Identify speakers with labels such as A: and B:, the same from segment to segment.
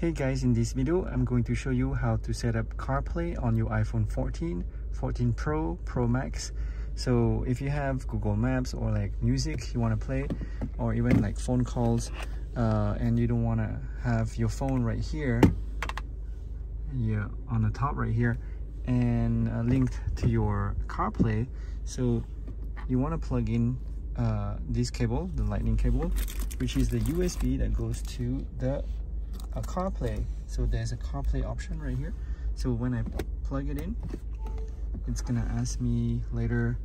A: Hey guys, in this video, I'm going to show you how to set up CarPlay on your iPhone 14, 14 Pro, Pro Max. So if you have Google Maps or like music you want to play or even like phone calls uh, and you don't want to have your phone right here, yeah, on the top right here and uh, linked to your CarPlay. So you want to plug in uh, this cable, the lightning cable, which is the USB that goes to the a CarPlay. So there's a CarPlay option right here. So when I plug it in, it's gonna ask me later,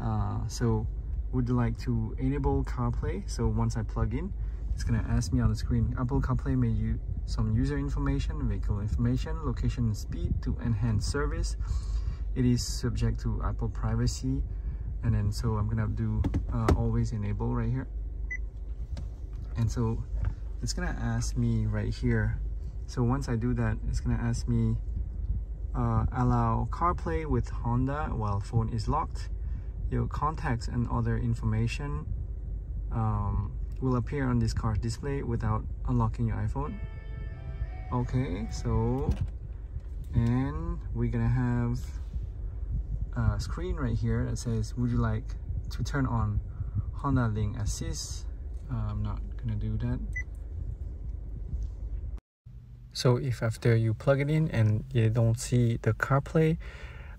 A: uh, so would you like to enable CarPlay? So once I plug in, it's gonna ask me on the screen, Apple CarPlay may use some user information, vehicle information, location and speed to enhance service. It is subject to Apple privacy. And then so I'm gonna do uh, always enable right here. And so it's gonna ask me right here. So once I do that it's gonna ask me uh, allow CarPlay with Honda while phone is locked. Your contacts and other information um, will appear on this car display without unlocking your iPhone. Okay so and we're gonna have a screen right here that says would you like to turn on Honda Link Assist? Uh, I'm not gonna do that so if after you plug it in and you don't see the CarPlay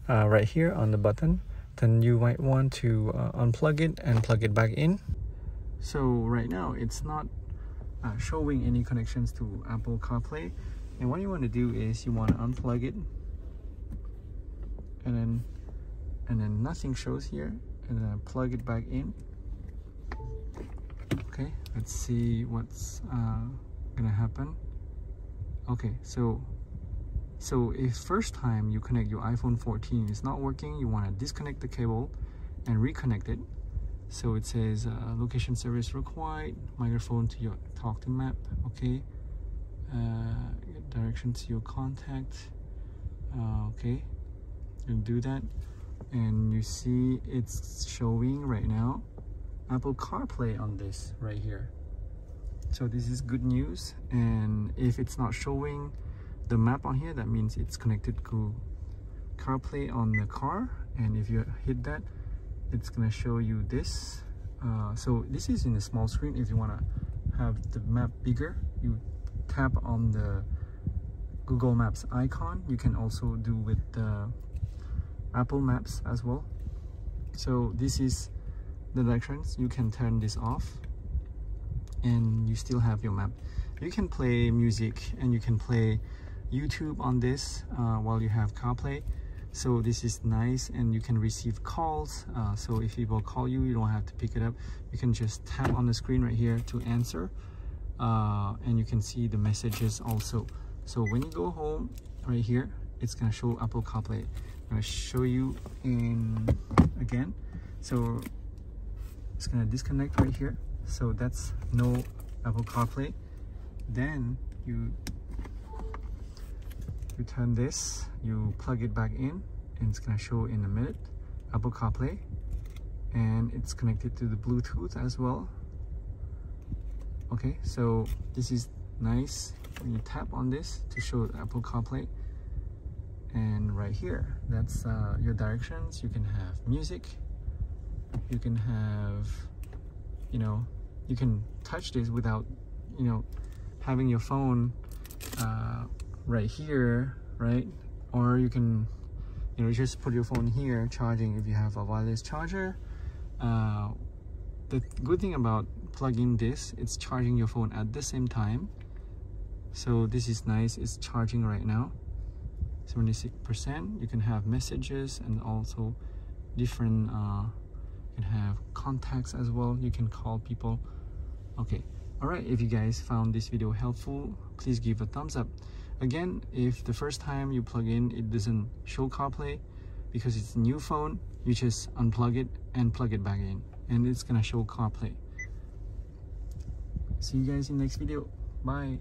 A: uh, right here on the button, then you might want to uh, unplug it and plug it back in. So right now it's not uh, showing any connections to Apple CarPlay. And what you want to do is you want to unplug it and then and then nothing shows here and then I plug it back in. Okay, let's see what's uh, gonna happen okay so so if first time you connect your iphone 14 it's not working you want to disconnect the cable and reconnect it. So it says uh, location service required microphone to your talk to map okay. Uh, direction to your contact uh, okay. You do that and you see it's showing right now apple carplay on this right here so this is good news and if it's not showing the map on here that means it's connected to CarPlay on the car and if you hit that it's gonna show you this. Uh, so this is in a small screen. If you want to have the map bigger you tap on the Google Maps icon. You can also do with the Apple Maps as well. So this is the directions. You can turn this off and you still have your map. You can play music and you can play YouTube on this uh, while you have CarPlay. So this is nice and you can receive calls. Uh, so if people call you you don't have to pick it up. You can just tap on the screen right here to answer uh, and you can see the messages also. So when you go home right here it's gonna show Apple CarPlay. I'm gonna show you in again. So it's gonna disconnect right here. So that's no Apple CarPlay. Then you you turn this you plug it back in and it's gonna show in a minute Apple CarPlay. And it's connected to the Bluetooth as well. Okay so this is nice. When you tap on this to show Apple CarPlay. And right here that's uh, your directions. You can have music you can have you know you can touch this without you know having your phone uh, right here right? Or you can you know just put your phone here charging if you have a wireless charger. Uh, the good thing about plugging this it's charging your phone at the same time. So this is nice it's charging right now. 76 percent you can have messages and also different uh, can have contacts as well. You can call people. Okay. All right if you guys found this video helpful please give a thumbs up. Again if the first time you plug in it doesn't show CarPlay because it's a new phone you just unplug it and plug it back in and it's gonna show CarPlay. See you guys in next video. Bye